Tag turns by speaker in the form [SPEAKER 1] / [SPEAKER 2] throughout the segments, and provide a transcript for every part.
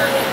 [SPEAKER 1] sure.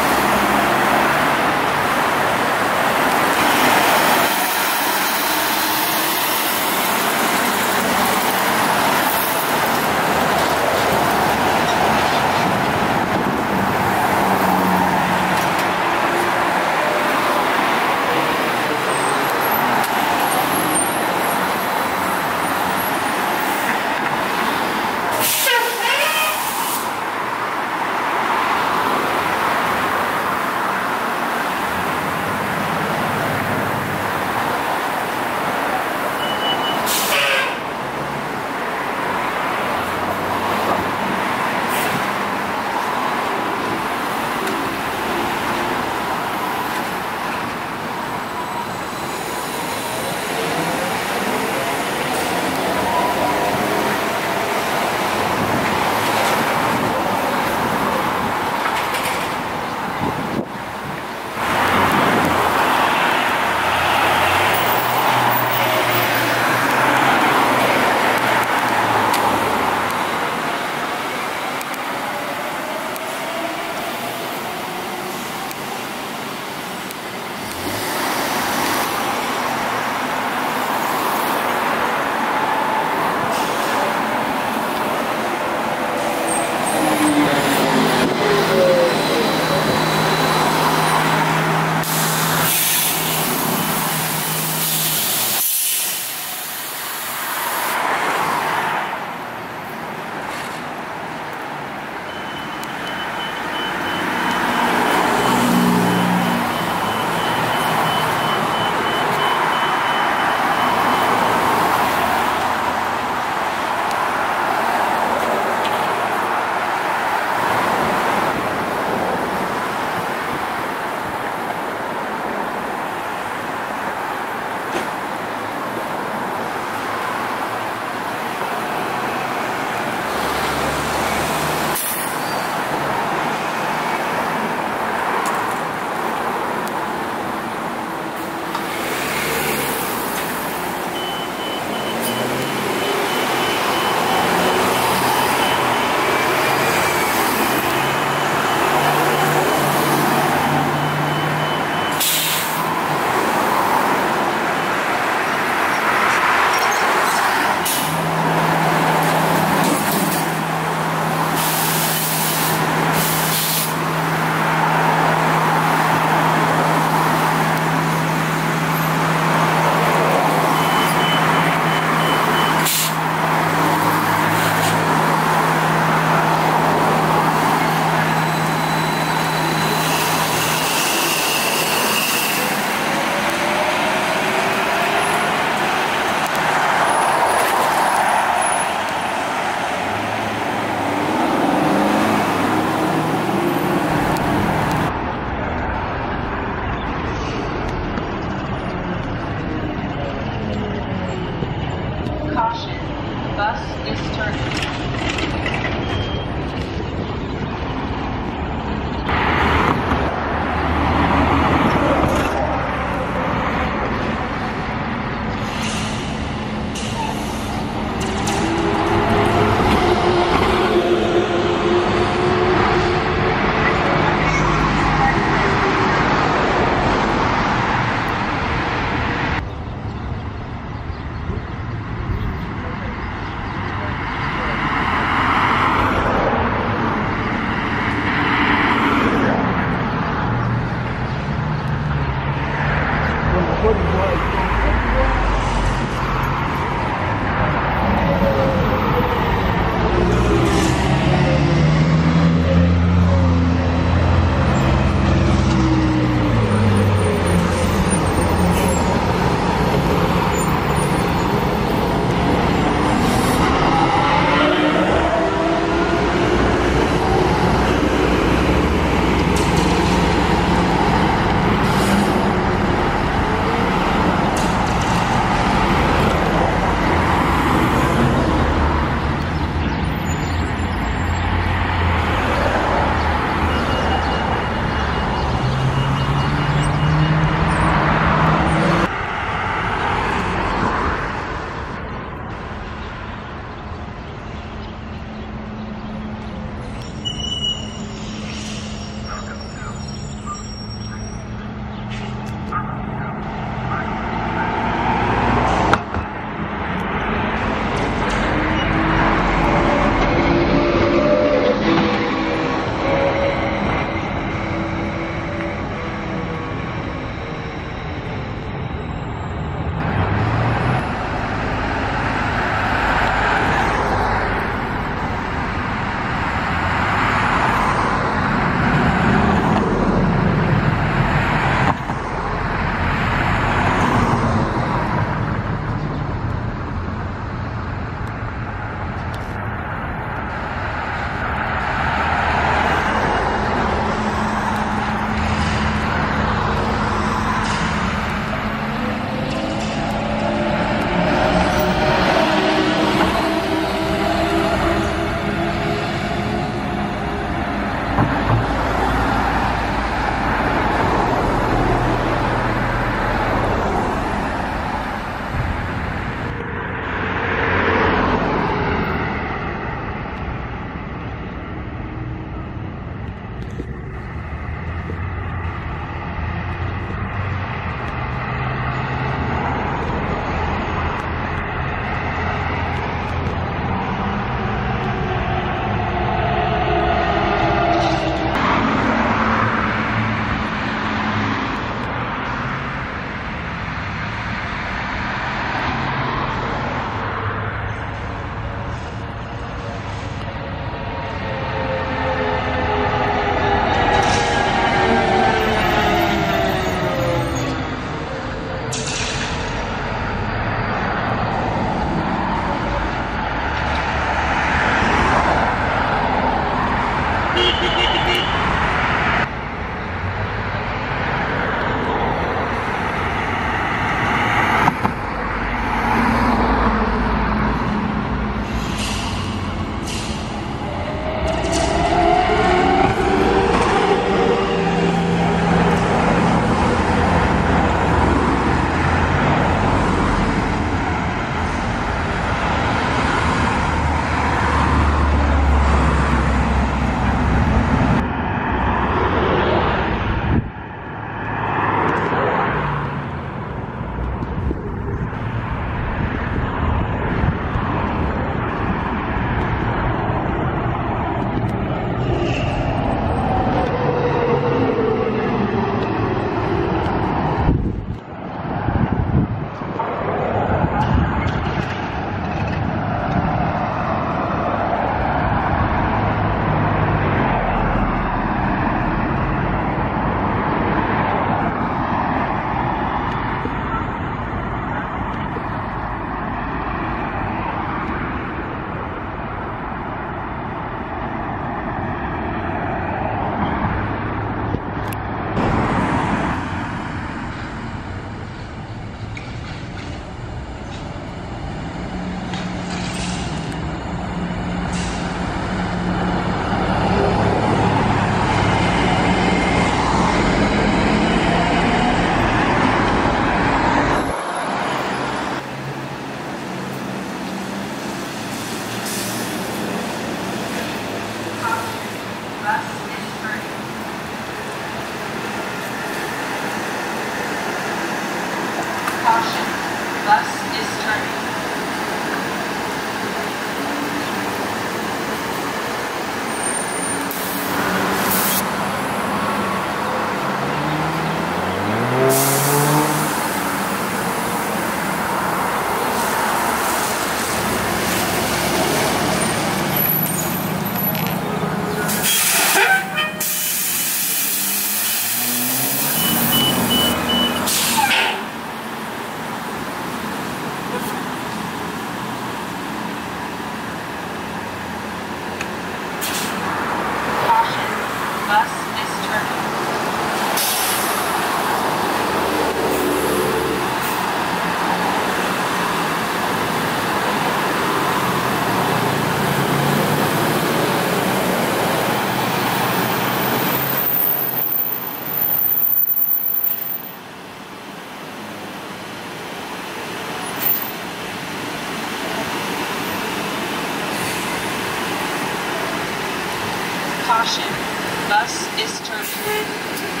[SPEAKER 1] Is turning.